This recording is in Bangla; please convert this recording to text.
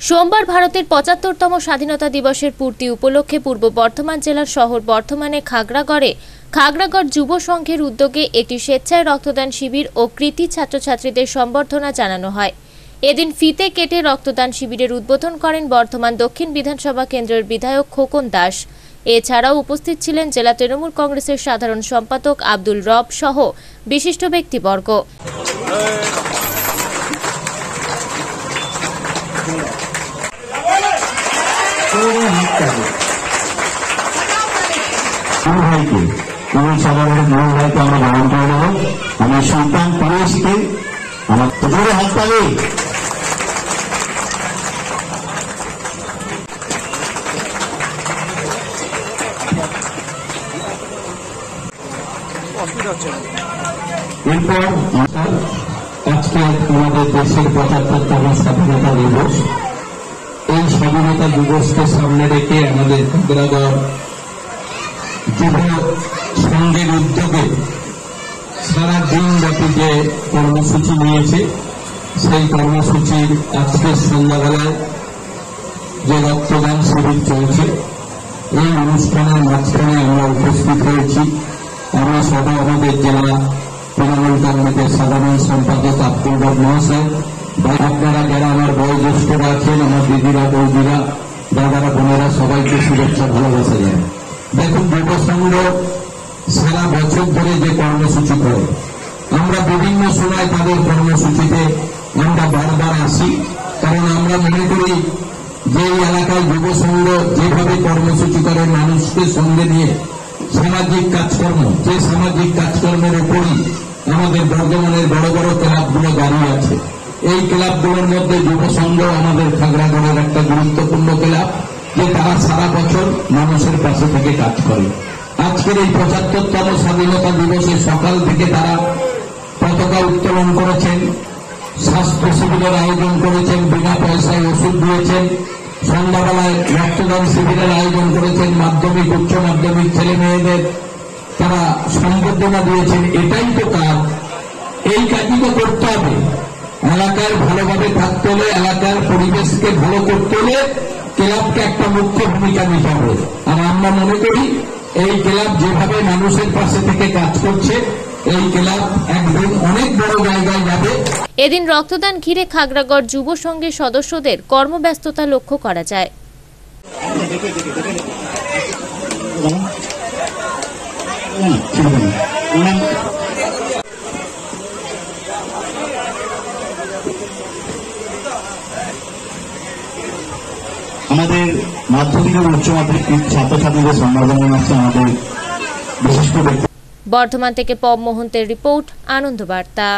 সোমবার ভারতের পঁচাত্তরতম স্বাধীনতা দিবসের পূর্তি উপলক্ষে পূর্ব বর্ধমান জেলার শহর বর্ধমানে খাগড়াগড়ে খাগড়াগড় যুব সংঘের উদ্যোগে একটি স্বেচ্ছায় রক্তদান শিবির ও কৃতি ছাত্রছাত্রীদের সম্বর্ধনা জানানো হয়। এদিন ফিতে কেটে রক্তদান শিবিরের উদ্বোধন করেন বর্ধমান দক্ষিণ বিধানসভা কেন্দ্রের বিধায়ক খোকন দাস। এছাড়াও উপস্থিত ছিলেন জেলা তৃণমূল কংগ্রেসের সাধারণ সম্পাদক আব্দুল রব সহ বিশিষ্ট ব্যক্তিবর্গ। ভাইকে এবং সাধারণ গুরু ভাইকে আমরা গ্রহণ করে নেব আমার সন্তান পরেশকে আমার জোরে হাত তালি এরপর আজকে আমাদের দেশের পঁচাত্তরতম স্বাধীনতা দিবস। এই স্বাধীনতা দিবসকে সামনে রেখে আমাদের খাগড়াগড় যুব সংঘের উদ্যোগে সারা দিন ব্যাপী যে কর্মসূচি নিয়েছে, সেই কর্মসূচির আজকে সন্ধ্যাবেলায় যে রক্তদান শিবির চলছে, এই অনুষ্ঠানের মাঝখানে আমরা উপস্থিত হয়েছি। আমরা সবাই আমাদের জেলা কংগ্রেসের সাধারণ সম্পাদক আব্দুল রব মহাশয় বা আপনারা যারা আমার বয়োজ্যেষ্ঠরা আছেন, আমার দিদিরা, বৌদিরা, দাদারা, বোনেরা, সবাইকে শুভেচ্ছা, ভালোবাসা যায় দেখুন যুব সংঘ সারা বছর ধরে যে কর্মসূচি করে, আমরা বিভিন্ন সময় তাদের কর্মসূচিতে আমরা বারবার আসি, কারণ আমরা মনে করি যে এই এলাকায় যুব সংঘ যেভাবে কর্মসূচি করে মানুষকে সঙ্গে নিয়ে সামাজিক কাজকর্ম, যে সামাজিক কাজকর্মের উপরই আমাদের বর্ধমানের বড় বড় ক্লাবগুলো দাঁড়িয়ে আছে এই ক্লাবগুলোর মধ্যে যুব সংঘ আমাদের খাগড়াগড়ের একটা গুরুত্বপূর্ণ ক্লাব যে তারা সারা বছর মানুষের পাশে থেকে কাজ করে। আজকের এই পঁচাত্তরতম স্বাধীনতা দিবসে সকাল থেকে তারা পতাকা উত্তোলন করেছেন, স্বাস্থ্য শিবিরের আয়োজন করেছেন, বিনা পয়সায় ওষুধ দিয়েছেন, সন্ধ্যাবেলায় রক্তদান শিবিরের আয়োজন করেছেন মাধ্যমিক, উচ্চ মাধ্যমিক ছেলে মেয়েদের তারা সম্বর্ধনা দিয়েছেন, এটাই তো কাজ। এই কাজই তো করতে হবে। এলাকার ভালোভাবে থাকতে হলে এলাকার পরিবেশকে ভালো করতে হলে ক্লাবকে একটা মুখ্য ভূমিকা নিতে হবে। আর আমরা মনে করি এই ক্লাব যেভাবে মানুষের পাশে থেকে কাজ করছে এই ক্লাব একদিন অনেক বড় জায়গায় যাবে। এদিন রক্তদান ঘিরে খাগড়াগড় যুব সংঘের সদস্যদের কর্মব্যস্ততা লক্ষ্য করা যায়। আমাদের মাধ্যমিক এবং উচ্চ মাধ্যমিক ছাত্রছাত্রীদের সম্বর্ধনা জানাচ্ছে আমাদের বিশিষ্ট ব্যক্তি। বর্ধমান থেকে পব মোহন্তের রিপোর্ট, আনন্দ বার্তা।